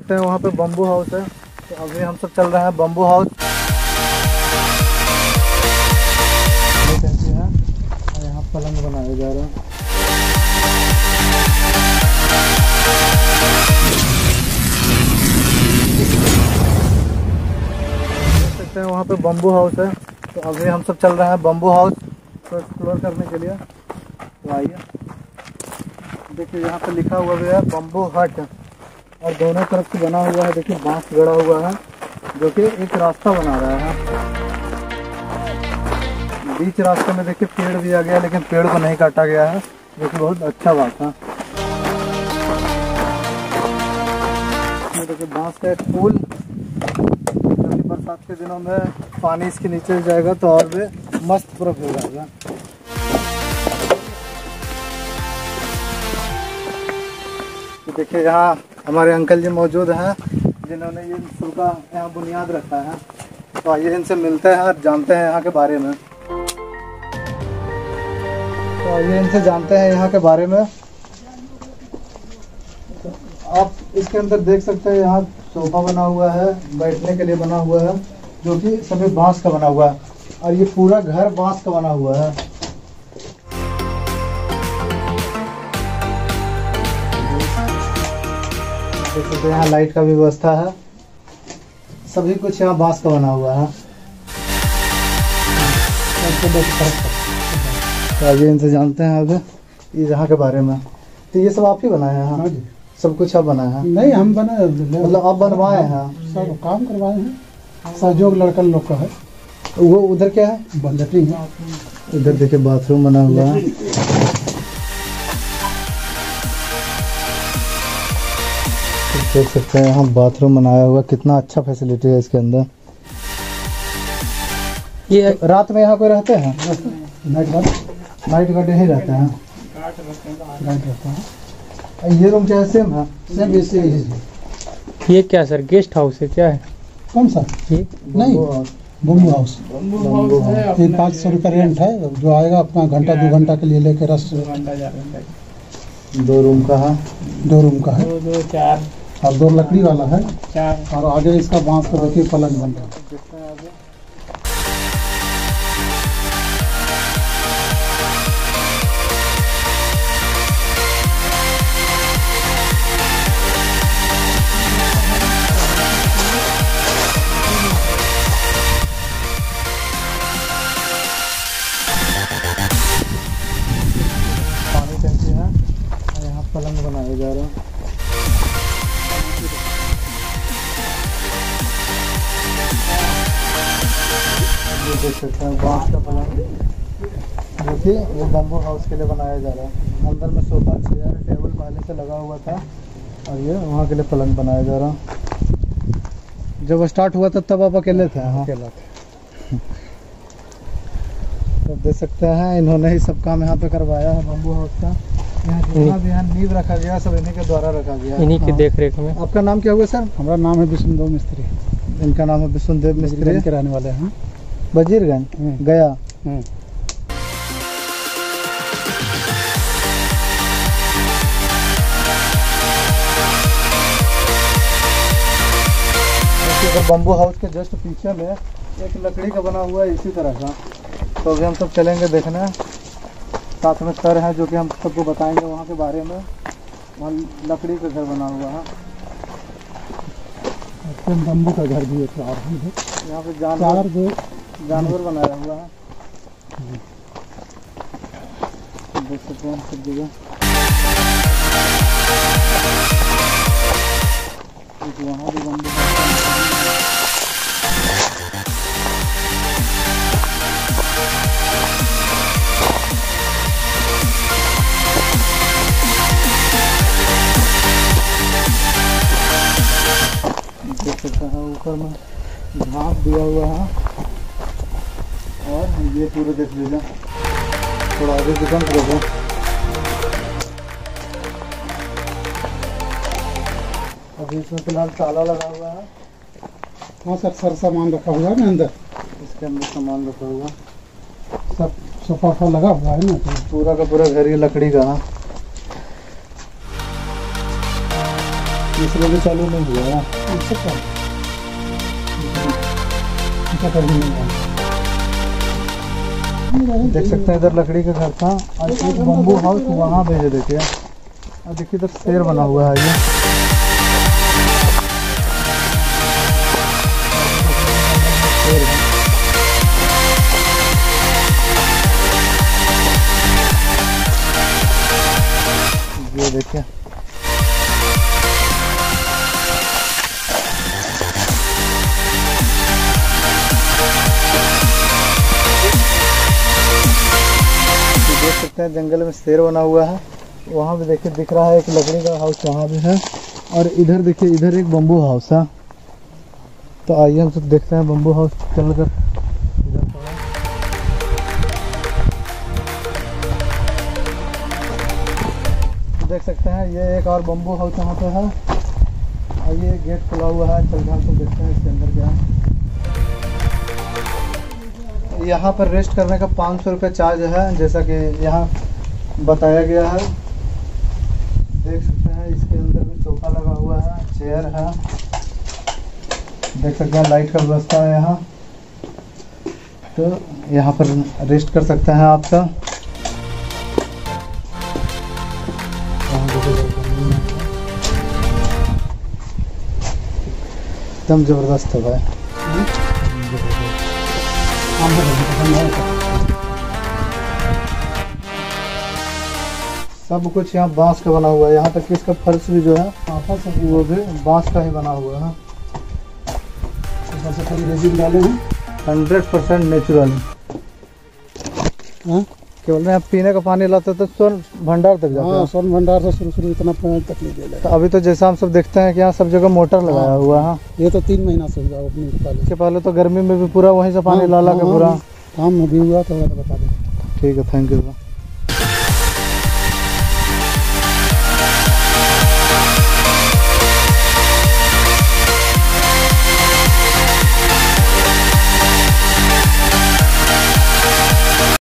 देखते हैं, वहाँ पे बम्बू हाउस है। तो अभी हम सब चल रहे हैं बम्बू हाउस यहाँ पलंग बनाया जा रहा है। हैं, वहाँ पे बम्बू हाउस है। तो अभी हम सब चल रहे हैं बम्बू हाउस को एक्सप्लोर करने के लिए। तो आइए। देखिए, यहाँ पे लिखा हुआ भी है बम्बू हट और दोनों तरफ़ से बना हुआ है, देखिए, बाँस गड़ा हुआ है, जो कि एक रास्ता बना रहा है। बीच रास्ते में देखिए पेड़ भी आ गया, लेकिन पेड़ को नहीं काटा गया है, जो कि बहुत अच्छा बात है। देखिए, बाँस का एक पुल बरसात के दिनों में पानी इसके नीचे जाएगा तो और भी मस्त पूरा हो जाएगा। तो देखिए, यहाँ हमारे अंकल जी मौजूद हैं, जिन्होंने ये स्कूल का यहाँ बुनियाद रखा है। तो आइए इनसे मिलते हैं और जानते हैं यहाँ के बारे में। तो आइए इनसे जानते हैं यहाँ के बारे में। आप इसके अंदर देख सकते हैं, यहाँ सोफा बना हुआ है, बैठने के लिए बना हुआ है, जो कि सभी बाँस का बना हुआ है। और ये पूरा घर बाँस का बना हुआ है। देख सकते हैं यहाँ लाइट का भी व्यवस्था है। सभी कुछ यहाँ बाँस का बना हुआ है। तो आइए इनसे जानते हैं अब ये यहाँ के बारे में। तो ये सब आप ही बनाए हैं? हाँ जी। सब कुछ आप बनाए हैं? नहीं हम बनाए मतलब आप बनवाए हैं? सब काम करवाए हैं। सहयोग लड़का लोग का है। वो उधर क्या है? बंदटी है इधर देखिए बाथरूम बना हुआ है। देख सकते हैं यहाँ बाथरूम बनाया हुआ कितना अच्छा फैसिलिटी है इसके अंदर। ये तो रात में यहाँ कोई रहते हैं? नाइट गार्ड नाइट गार्ड यहीं रहते हैं। गार्ड रहता है। ये रूम क्या है? सेम है। सब ऐसे ही है। ये क्या सर? गेस्ट हाउस है क्या? है कौन सा? ये? नहीं। बम्बू हाउस ये पाँच सौ रुपये रेंट है। जो आएगा अपना घंटा दो घंटा के लिए लेके रस दो रूम का है दो रूम का है। दो दो चार। और दो लकड़ी वाला है और आगे इसका बाँस का पलंग बन रहा है। देख सकते हैं बाँस का पलंग जो कि ये बम्बू हाउस के लिए बनाया जा रहा है। अंदर में सोफा चेयर टेबल पहले से लगा हुआ था और ये वहाँ के लिए पलंग बनाया जा रहा जब स्टार्ट हुआ था तब आप अकेले थे? हाँ। अकेला थे। तो देख सकते हैं इन्होंने ही सब काम यहाँ पे करवाया है बम्बू हाउस का। यहाँ जितना भी यहाँ नींव रखा गया सब इन्हीं के द्वारा रखा गया। इन्हीं की हाँ। देख रेख में। आपका नाम क्या हुआ सर? हमारा नाम है विष्णुदेव मिस्त्री। इनका नाम है विष्णुदेव मिस्त्री। मिस्त्री के रहने वाले हैं। वजीरगंज हम्म। गया। हम्म। बम्बू हाउस के जस्ट पीछे में एक लकड़ी का बना हुआ है इसी तरह का। तो अभी हम सब चलेंगे देखने। साथ में सर हैं जो कि हम सबको बताएँगे वहाँ के बारे में। वहाँ लकड़ी का घर बना हुआ है। बम्बू का घर भी है चार यहाँ पे जानवर जो जानवर बनाया हुआ है। देख सकते हैं सब जगह। देख सकते हैं ऊपर में घास दिया हुआ है। और ये पूरे देख लीजिए। थोड़ा आगे की कम देखो अभी इसमें फ़िलहाल ताला लगा हुआ है। हाँ सर सर सामान रखा हुआ है ना अंदर? इसके अंदर सामान रखा हुआ है। सब सोफा वोफा लगा हुआ है ना? तो पूरा का पूरा घर ये लकड़ी का है। दूसरे भी चालू नहीं हुआ है। इससे इसका कर नहीं हुआ। देख सकते हैं इधर लकड़ी का घर था। और एक बम्बू हाउस वहाँ भेजे देखिए और देखिए इधर शेर बना हुआ है ये। है। ये देखिए। सकते हैं, जंगल में शेर बना हुआ है। वहाँ भी देखिए दिख रहा है एक लकड़ी का हाउस वहाँ भी है। और इधर देखिए, इधर एक बम्बू हाउस है। तो आइए हम सब देखते हैं बम्बू हाउस चल कर देख सकते हैं, ये एक और बम्बू हाउस यहाँ पे है। और ये गेट खुला हुआ है, चल हम सब देखते हैं इसके अंदर क्या है। यहाँ पर रेस्ट करने का पाँच सौ रुपये चार्ज है, जैसा कि यहाँ बताया गया है। देख सकते हैं, इसके अंदर भी सोफा लगा हुआ है चेयर है। देख सकते हैं लाइट का व्यवस्था है यहाँ। तो यहाँ पर रेस्ट कर सकते हैं आपका जरा एकदम ज़बरदस्त है भाई। काम से पसंद है। सब कुछ यहाँ बाँस का बना हुआ है। यहाँ तक कि इसका फर्श भी जो है पापा सब वो भी बाँस का ही बना हुआ है। ऊपर से रेजिन डाले हैं। Hundred percent natural. हाँ? केवल में पीने का पानी लाते तो स्वर्ण भंडार तक जाता हाँ है। स्वर्ण भंडार से शुरू शुरू इतना पानी तकलीफ़ दे तो अभी तो जैसा हम सब देखते हैं कि यहाँ सब जगह मोटर लगाया हुआ है ये तो तीन महीना से हुआ अपने पहले। इसके पहले तो गर्मी में भी पूरा वहीं से पानी हाँ, ला ला के हाँ, पूरा। हाँ, काम भी हुआ तो बता दें। ठीक है थैंक यू